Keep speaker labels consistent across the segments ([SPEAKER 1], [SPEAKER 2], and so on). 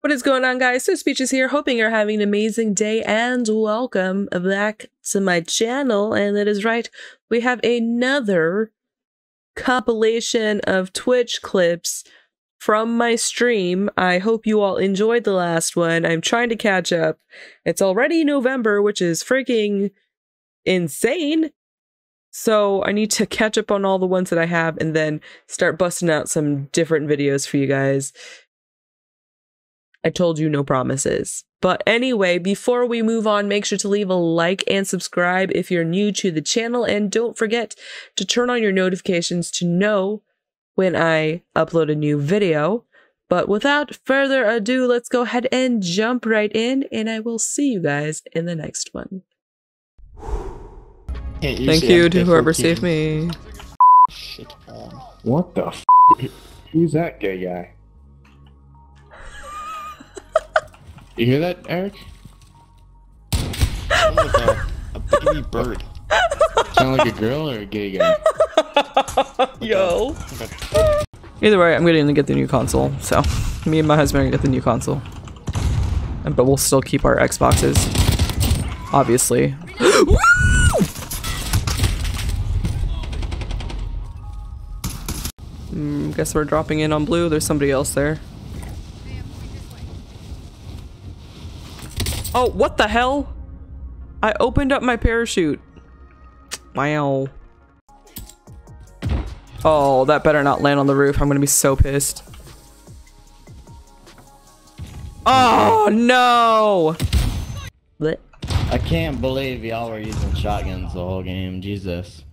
[SPEAKER 1] What is going on, guys? So Speechless here, hoping you're having an amazing day and welcome back to my channel. And that is right, we have another compilation of Twitch clips from my stream. I hope you all enjoyed the last one. I'm trying to catch up. It's already November, which is freaking insane. So I need to catch up on all the ones that I have and then start busting out some different videos for you guys. I told you no promises. But anyway, before we move on, make sure to leave a like and subscribe if you're new to the channel. And don't forget to turn on your notifications to know when I upload a new video. But without further ado, let's go ahead and jump right in, and I will see you guys in the next one. Thank you to whoever saved me.
[SPEAKER 2] What the f? Who's that gay guy?
[SPEAKER 3] You hear that, Eric? Sound like a, a baby bird. Sound like a girl or a gay guy?
[SPEAKER 1] Yo.
[SPEAKER 3] Okay.
[SPEAKER 1] Either way, I'm going to get the new console. So, me and my husband are going to get the new console. And, but we'll still keep our Xboxes. Obviously. mm, guess we're dropping in on blue. There's somebody else there. Oh, what the hell? I opened up my parachute. Wow. Oh, that better not land on the roof. I'm gonna be so pissed. Oh, no! Blech.
[SPEAKER 4] I can't believe y'all were using shotguns the whole game. Jesus.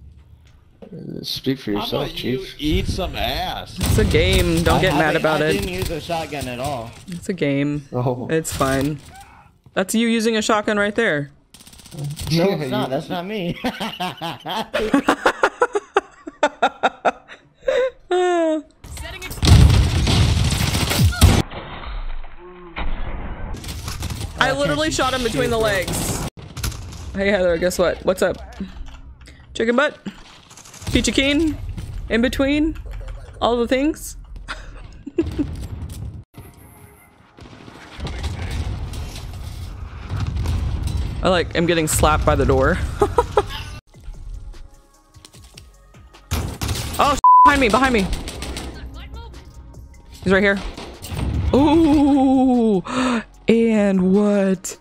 [SPEAKER 3] Speak for
[SPEAKER 5] How
[SPEAKER 3] yourself,
[SPEAKER 5] about you
[SPEAKER 3] Chief.
[SPEAKER 5] eat some ass?
[SPEAKER 1] It's a game. Don't
[SPEAKER 4] I
[SPEAKER 1] get mad
[SPEAKER 4] haven't-
[SPEAKER 1] about
[SPEAKER 4] I
[SPEAKER 1] it.
[SPEAKER 4] didn't use a shotgun at all.
[SPEAKER 1] It's a game.
[SPEAKER 2] Oh,
[SPEAKER 1] It's fine. That's you using a shotgun right there.
[SPEAKER 4] No, it's not. That's not me.
[SPEAKER 1] I literally shot him between the legs. Hey Heather, guess what? What's up? Chicken butt? Peachy keen? In between? All the things? I like am getting slapped by the door. oh behind me, behind me. He's right here. Ooh, and what?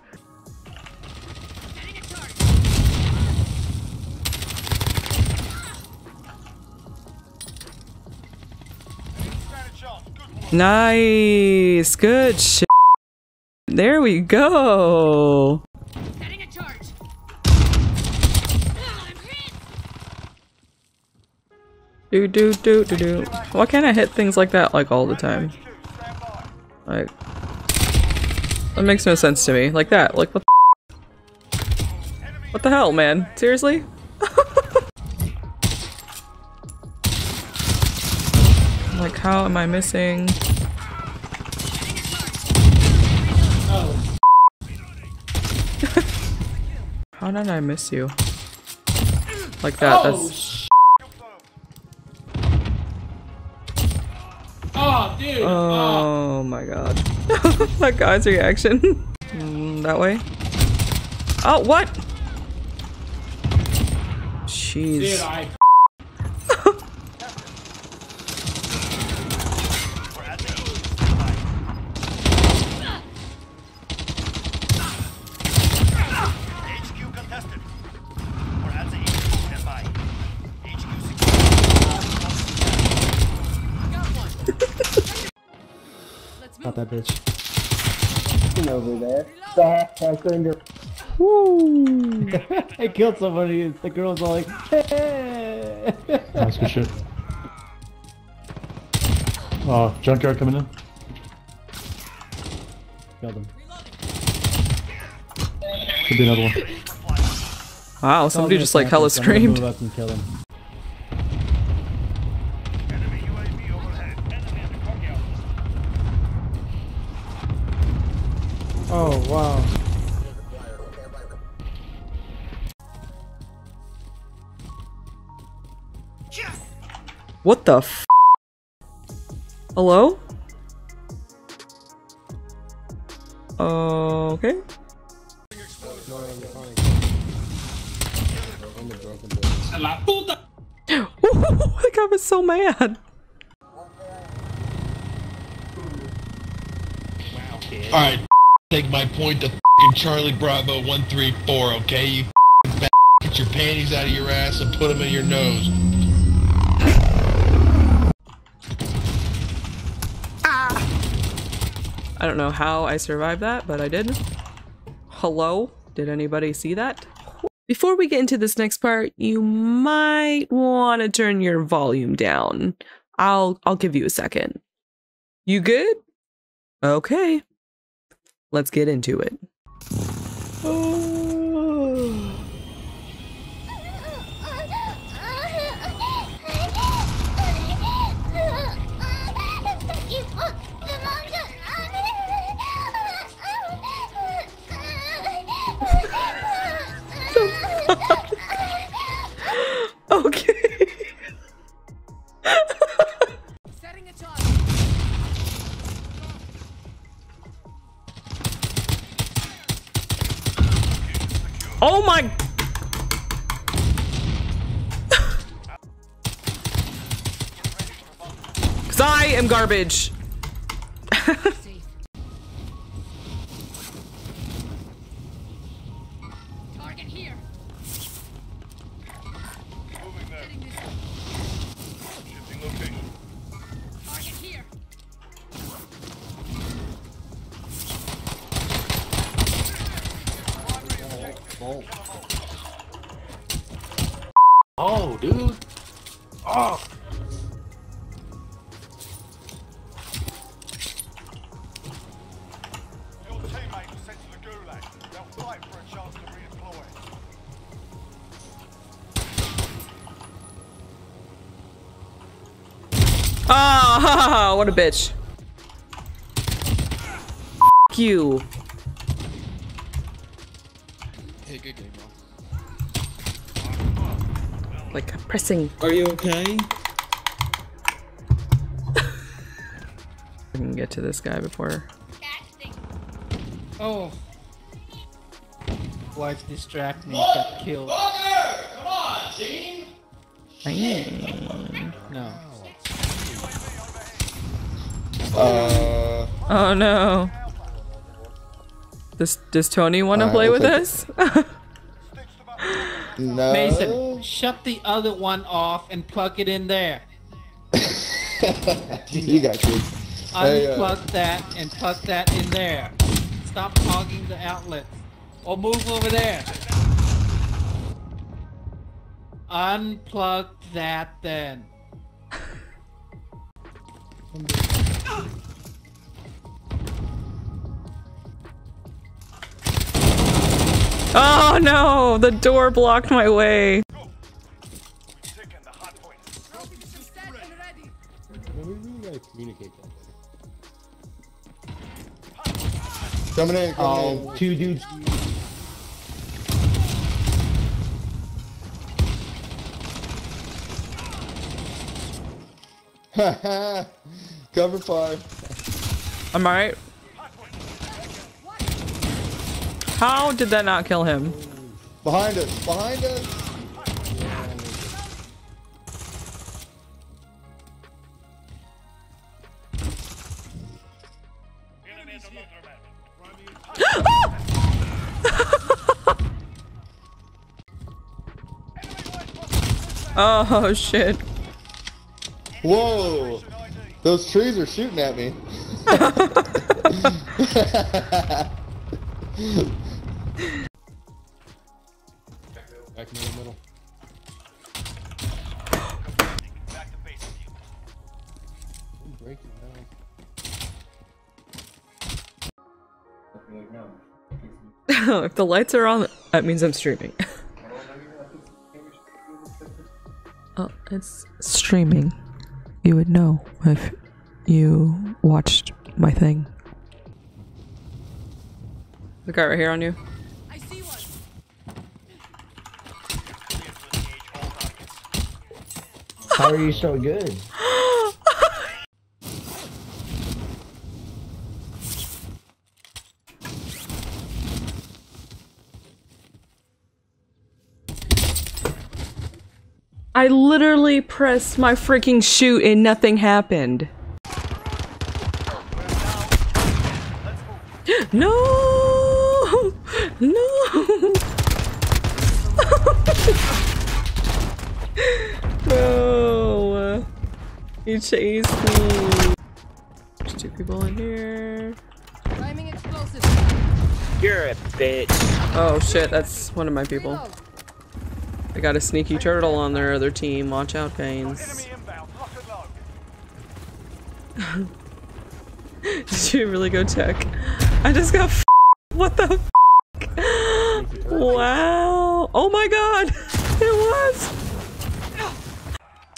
[SPEAKER 1] Nice, good shit. There we go. Do do do do do. Why can't I hit things like that like all the time? Like that makes no sense to me. Like that. Like what? The what the hell, man? Seriously? like how am I missing? how did I miss you? Like that. That's.
[SPEAKER 5] Oh, dude.
[SPEAKER 1] Oh my god. that guy's reaction. Mm, that way. Oh, what? Jeez.
[SPEAKER 5] dude,
[SPEAKER 4] Not that bitch.
[SPEAKER 1] over Woo.
[SPEAKER 4] I killed somebody. The girl's all like, hey.
[SPEAKER 2] that's good shit. Oh, junkyard coming in.
[SPEAKER 4] Killed him.
[SPEAKER 2] Could be another one.
[SPEAKER 1] Wow, somebody just like hella screamed.
[SPEAKER 4] Oh wow.
[SPEAKER 1] What the f? Hello?
[SPEAKER 6] Okay. Oh, that guy was so mad.
[SPEAKER 5] Alright, take my point to Charlie Bravo 134, okay? You b- get your panties out of your ass and put them in your nose. Ah.
[SPEAKER 6] I don't know how I survived that, but I did. Hello? Did anybody see that? Before we get into this next part, you might want to turn your volume down. I'll I'll give you a second. You good? Okay. Let's get into it. Okay. Oh my Cause I am garbage.
[SPEAKER 7] Target here.
[SPEAKER 6] Ah, what a bitch. F you.
[SPEAKER 8] Hey, good game, bro.
[SPEAKER 6] Like pressing.
[SPEAKER 8] Are you okay?
[SPEAKER 6] I can get to this guy before.
[SPEAKER 9] Oh. Wife distract me, got killed. No.
[SPEAKER 8] Uh,
[SPEAKER 6] Oh no. Does does Tony want to play with
[SPEAKER 8] take
[SPEAKER 6] us?
[SPEAKER 8] no.
[SPEAKER 9] Mason, shut the other one off and plug it in there.
[SPEAKER 8] you got kids. Hey, uh,
[SPEAKER 9] Unplug that and plug that in there. Stop hogging the outlet. Or move over there. Unplug that then.
[SPEAKER 6] Oh no, the door blocked my way.
[SPEAKER 3] Taking the hot point.
[SPEAKER 7] Set and ready.
[SPEAKER 8] we really gotta communicate that Coming in, coming in. Oh. Two dudes. Cover fire.
[SPEAKER 6] Am I right? How did that not kill him?
[SPEAKER 8] Behind us, behind us.
[SPEAKER 6] Oh shit.
[SPEAKER 8] Whoa! Those trees are shooting at me. Back in the middle.
[SPEAKER 3] Back to base with you.
[SPEAKER 8] Breaking down.
[SPEAKER 6] if the lights are on, that means I'm streaming. oh, it's streaming. You would know if you watched my thing. The guy right here on you.
[SPEAKER 7] I see one.
[SPEAKER 3] Engage all targets.
[SPEAKER 4] How are you so good?
[SPEAKER 1] I literally pressed my freaking shoot and nothing happened. No! No! no! You chased me. There's two people in here.
[SPEAKER 10] Priming explosive.
[SPEAKER 11] You're a bitch.
[SPEAKER 1] Oh shit, that's one of my people. I got a sneaky turtle on their other team. Watch out, Pains.
[SPEAKER 12] Enemy inbound. Lock and load.
[SPEAKER 1] Did you really go check? I just got f- What the f- Wow. Oh my god. It was.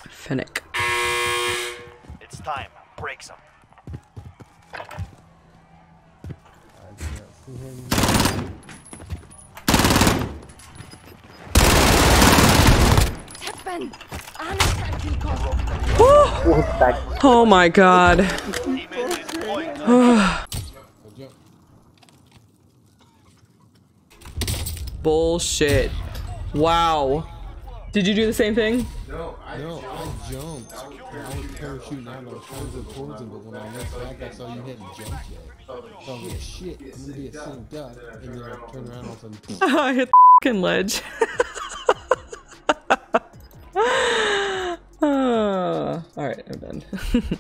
[SPEAKER 1] Finnick.
[SPEAKER 12] It's time. Break some.
[SPEAKER 10] Teppen. Anna can cause Oh.
[SPEAKER 1] oh my god.
[SPEAKER 12] Teammate is deploying.
[SPEAKER 1] Bullshit. Wow. Did you do the same thing?
[SPEAKER 3] No, I jumped. I was parachuting out and I was trying to go towards him, but when I looked back, I saw you hadn't jumped yet. So I was like, shit, I'm gonna be a sitting duck. And then I turned around all of a sudden,
[SPEAKER 1] I hit the fucking ledge. Ah. Alright, I'm done.